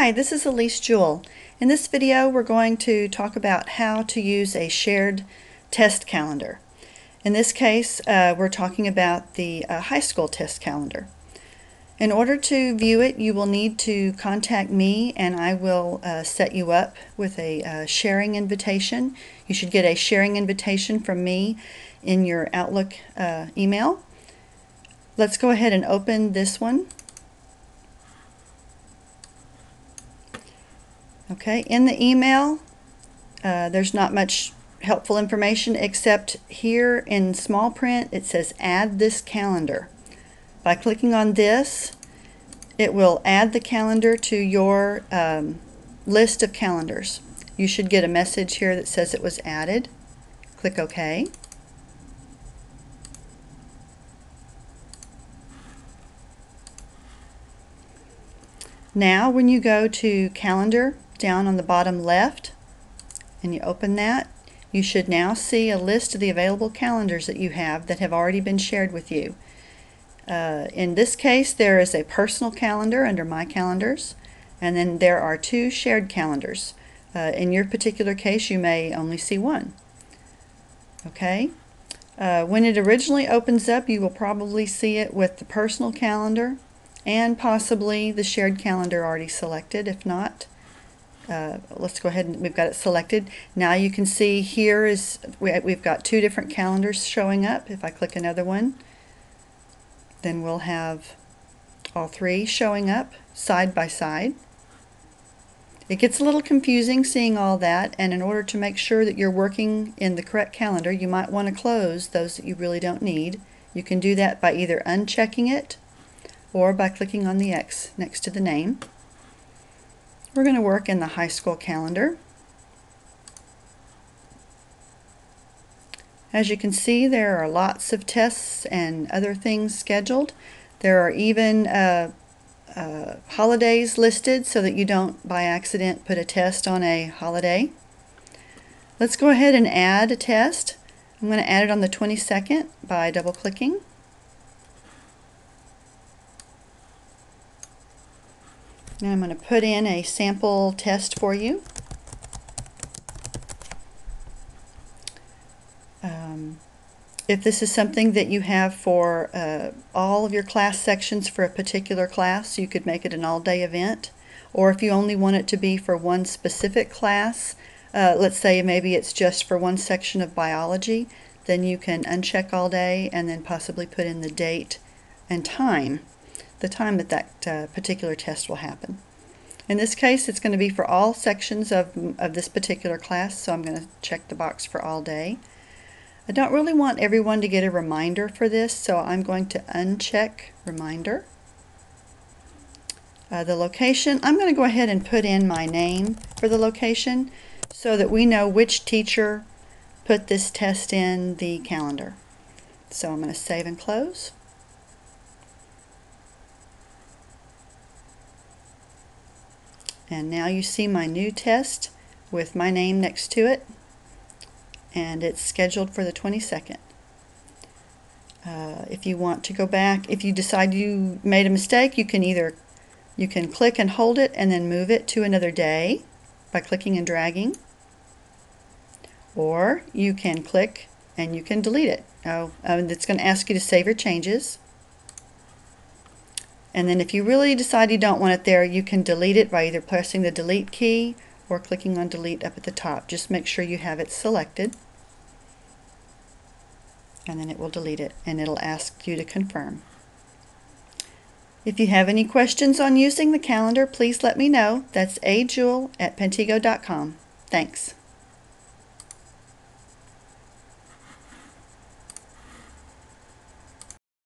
Hi, this is Alise Jewell. In this video, we're going to talk about how to use a shared test calendar. In this case, uh, we're talking about the uh, high school test calendar. In order to view it, you will need to contact me and I will uh, set you up with a uh, sharing invitation. You should get a sharing invitation from me in your Outlook uh, email. Let's go ahead and open this one. Okay, in the email, uh, there's not much helpful information except here in small print it says add this calendar. By clicking on this, it will add the calendar to your um, list of calendars. You should get a message here that says it was added. Click OK. Now when you go to calendar down on the bottom left and you open that, you should now see a list of the available calendars that you have that have already been shared with you. Uh, in this case, there is a personal calendar under My Calendars, and then there are two shared calendars. Uh, in your particular case, you may only see one. Okay? Uh, when it originally opens up, you will probably see it with the personal calendar and possibly the shared calendar already selected. If not, uh, let's go ahead and we've got it selected. Now you can see here is we, we've got two different calendars showing up. If I click another one, then we'll have all three showing up side by side. It gets a little confusing seeing all that and in order to make sure that you're working in the correct calendar you might want to close those that you really don't need. You can do that by either unchecking it or by clicking on the X next to the name. We're going to work in the high school calendar. As you can see, there are lots of tests and other things scheduled. There are even uh, uh, holidays listed so that you don't, by accident, put a test on a holiday. Let's go ahead and add a test. I'm going to add it on the 22nd by double-clicking. Now I'm going to put in a sample test for you. Um, if this is something that you have for uh, all of your class sections for a particular class, you could make it an all-day event. Or if you only want it to be for one specific class, uh, let's say maybe it's just for one section of biology, then you can uncheck all day and then possibly put in the date and time the time that that uh, particular test will happen. In this case, it's going to be for all sections of, of this particular class, so I'm going to check the box for all day. I don't really want everyone to get a reminder for this, so I'm going to uncheck reminder. Uh, the location, I'm going to go ahead and put in my name for the location so that we know which teacher put this test in the calendar. So I'm going to save and close. And now you see my new test with my name next to it. And it's scheduled for the 22nd. Uh, if you want to go back, if you decide you made a mistake, you can either you can click and hold it and then move it to another day by clicking and dragging. Or you can click and you can delete it. Oh, um, it's going to ask you to save your changes. And then if you really decide you don't want it there, you can delete it by either pressing the delete key or clicking on delete up at the top. Just make sure you have it selected. And then it will delete it and it'll ask you to confirm. If you have any questions on using the calendar, please let me know. That's ajewell at pentigo.com. Thanks.